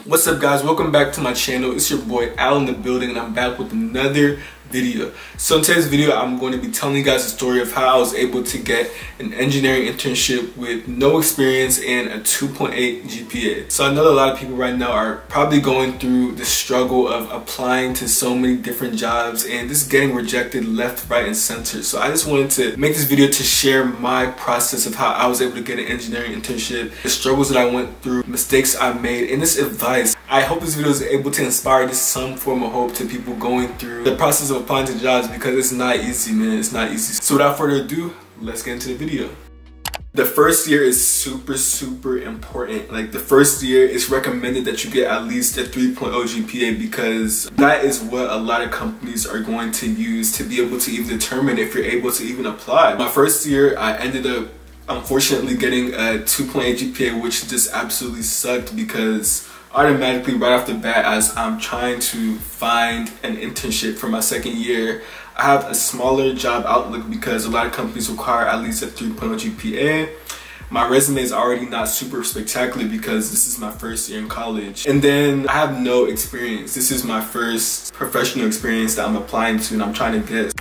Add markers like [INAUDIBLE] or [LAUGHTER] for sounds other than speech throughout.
What's up guys, welcome back to my channel. It's your boy Al in the building and I'm back with another video. So in today's video, I'm going to be telling you guys the story of how I was able to get an engineering internship with no experience and a 2.8 GPA. So I know a lot of people right now are probably going through the struggle of applying to so many different jobs and just getting rejected left, right, and center. So I just wanted to make this video to share my process of how I was able to get an engineering internship, the struggles that I went through, mistakes I made, and this advice. I hope this video is able to inspire just some form of hope to people going through the process of applying to jobs because it's not easy, man. It's not easy. So without further ado, let's get into the video. The first year is super, super important. Like the first year, it's recommended that you get at least a 3.0 GPA because that is what a lot of companies are going to use to be able to even determine if you're able to even apply. My first year, I ended up unfortunately getting a 2.8 GPA, which just absolutely sucked because automatically right off the bat as I'm trying to find an internship for my second year, I have a smaller job outlook because a lot of companies require at least a 3.0 GPA. My resume is already not super spectacular because this is my first year in college. And then I have no experience. This is my first professional experience that I'm applying to and I'm trying to get.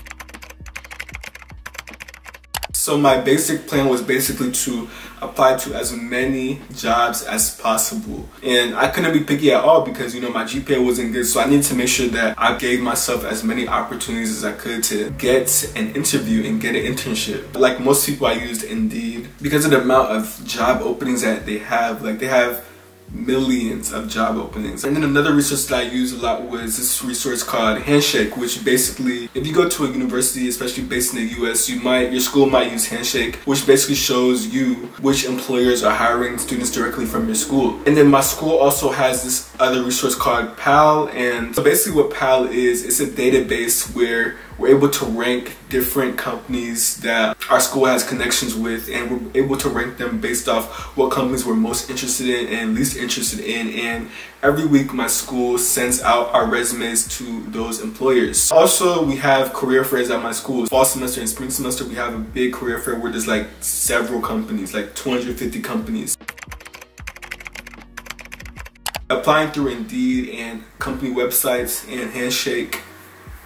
So my basic plan was basically to apply to as many jobs as possible. And I couldn't be picky at all because, you know, my GPA wasn't good. So I needed to make sure that I gave myself as many opportunities as I could to get an interview and get an internship. Like most people, I used Indeed because of the amount of job openings that they have. Like they have millions of job openings. And then another resource that I use a lot was this resource called Handshake, which basically, if you go to a university, especially based in the US, you might, your school might use Handshake, which basically shows you which employers are hiring students directly from your school. And then my school also has this other resource called PAL, and so basically what PAL is, it's a database where we're able to rank different companies that our school has connections with and we're able to rank them based off what companies we're most interested in and least interested in and every week my school sends out our resumes to those employers. Also we have career fairs at my school. Fall semester and spring semester we have a big career fair where there's like several companies, like 250 companies applying through Indeed and company websites and Handshake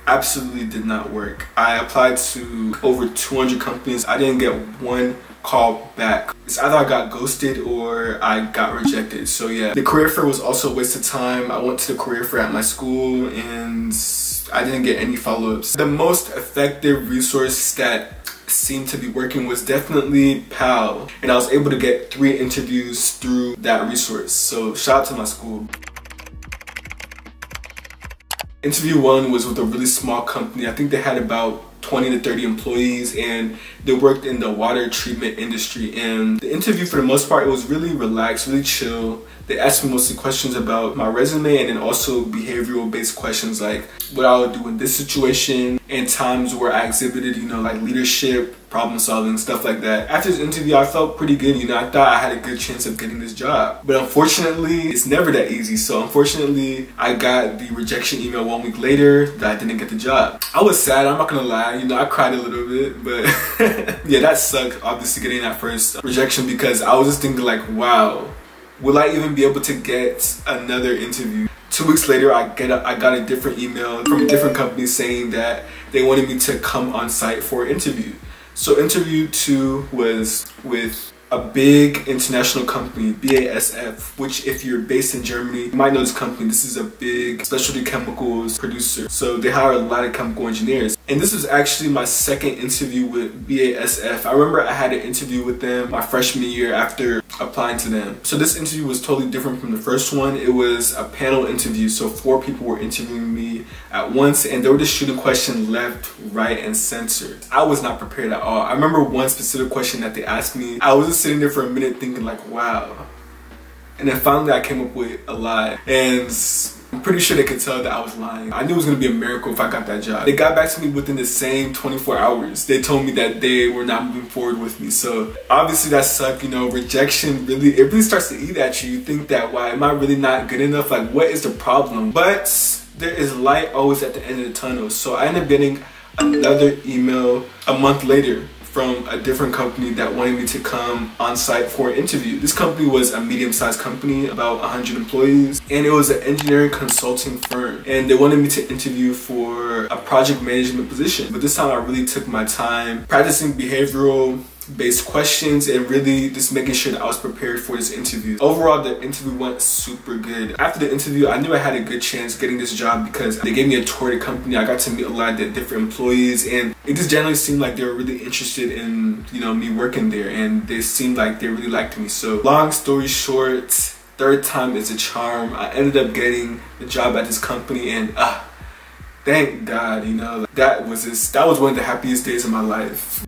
absolutely did not work. I applied to over 200 companies. I didn't get one call back. It's either I got ghosted or I got rejected. So yeah, the career fair was also a waste of time. I went to the career fair at my school and I didn't get any follow-ups. The most effective resource that seemed to be working was definitely PAL and I was able to get three interviews through that resource. So shout out to my school. Interview one was with a really small company. I think they had about 20 to 30 employees and they worked in the water treatment industry and the interview for the most part it was really relaxed really chill they asked me mostly questions about my resume and then also behavioral based questions like what I would do in this situation and times where I exhibited, you know, like leadership, problem solving, stuff like that. After this interview, I felt pretty good. You know, I thought I had a good chance of getting this job. But unfortunately, it's never that easy. So unfortunately, I got the rejection email one week later that I didn't get the job. I was sad, I'm not gonna lie. You know, I cried a little bit, but [LAUGHS] yeah, that sucked, obviously getting that first rejection because I was just thinking like, wow, will I even be able to get another interview? Two weeks later, I get a, I got a different email from a different company saying that they wanted me to come on site for an interview. So interview two was with a big international company, BASF, which if you're based in Germany, you might know this company. This is a big specialty chemicals producer. So they hire a lot of chemical engineers. And this was actually my second interview with BASF. I remember I had an interview with them my freshman year after applying to them. So this interview was totally different from the first one. It was a panel interview. So four people were interviewing me at once and they were just shooting questions left, right, and center. I was not prepared at all. I remember one specific question that they asked me. I was sitting there for a minute thinking like, wow. And then finally I came up with a lie. And I'm pretty sure they could tell that I was lying. I knew it was gonna be a miracle if I got that job. They got back to me within the same 24 hours. They told me that they were not moving forward with me. So obviously that sucked, you know, rejection really, it really starts to eat at you. You think that, why, am I really not good enough? Like what is the problem? But there is light always at the end of the tunnel. So I ended up getting another email a month later from a different company that wanted me to come on site for an interview. This company was a medium-sized company, about 100 employees, and it was an engineering consulting firm. And they wanted me to interview for a project management position. But this time I really took my time practicing behavioral based questions and really just making sure that I was prepared for this interview. Overall, the interview went super good. After the interview, I knew I had a good chance getting this job because they gave me a tour of the company. I got to meet a lot of the different employees and it just generally seemed like they were really interested in, you know, me working there and they seemed like they really liked me. So long story short, third time is a charm. I ended up getting the job at this company and ah, thank God, you know, that was just, that was one of the happiest days of my life.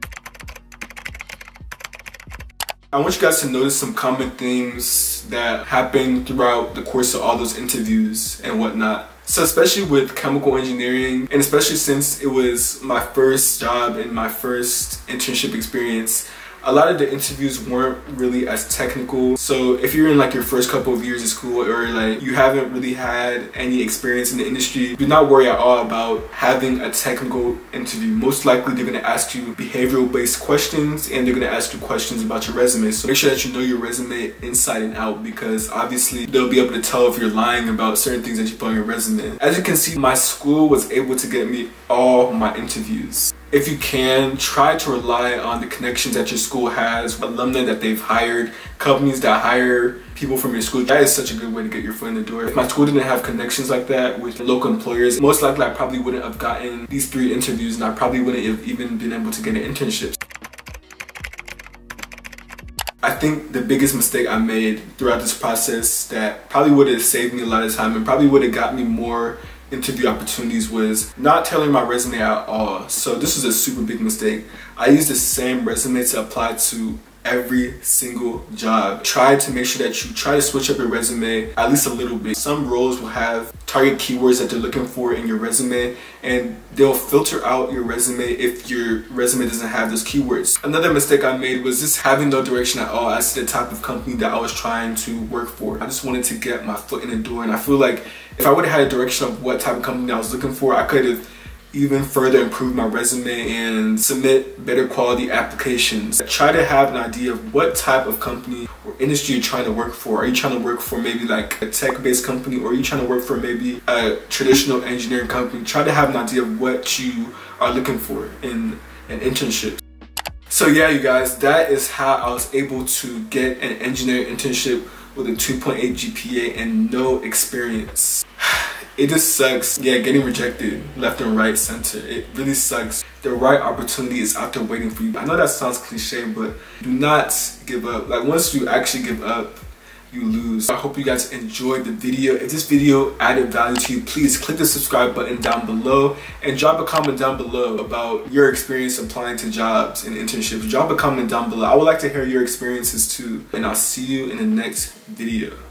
I want you guys to notice some common themes that happen throughout the course of all those interviews and whatnot. So especially with chemical engineering and especially since it was my first job and my first internship experience, a lot of the interviews weren't really as technical. So if you're in like your first couple of years of school or like you haven't really had any experience in the industry, do not worry at all about having a technical interview. Most likely they're gonna ask you behavioral based questions and they're gonna ask you questions about your resume. So make sure that you know your resume inside and out because obviously they'll be able to tell if you're lying about certain things that you put on your resume. As you can see, my school was able to get me all my interviews if you can, try to rely on the connections that your school has, alumni that they've hired, companies that hire people from your school. That is such a good way to get your foot in the door. If my school didn't have connections like that with local employers, most likely I probably wouldn't have gotten these three interviews and I probably wouldn't have even been able to get an internship. I think the biggest mistake I made throughout this process that probably would have saved me a lot of time and probably would have got me more interview opportunities was not tailoring my resume at all. So this was a super big mistake. I used the same resume to apply to every single job. Try to make sure that you try to switch up your resume at least a little bit. Some roles will have target keywords that they're looking for in your resume and they'll filter out your resume if your resume doesn't have those keywords. Another mistake I made was just having no direction at all as to the type of company that I was trying to work for. I just wanted to get my foot in the door and I feel like if I would have had a direction of what type of company I was looking for, I could have even further improve my resume and submit better quality applications. Try to have an idea of what type of company or industry you're trying to work for. Are you trying to work for maybe like a tech-based company or are you trying to work for maybe a traditional engineering company? Try to have an idea of what you are looking for in an internship. So yeah, you guys, that is how I was able to get an engineering internship with a 2.8 GPA and no experience [SIGHS] [SIGHS] it just sucks yeah getting rejected left and right center it really sucks the right opportunity is out there waiting for you i know that sounds cliche but do not give up like once you actually give up you lose. I hope you guys enjoyed the video. If this video added value to you, please click the subscribe button down below and drop a comment down below about your experience applying to jobs and internships. Drop a comment down below. I would like to hear your experiences too. And I'll see you in the next video.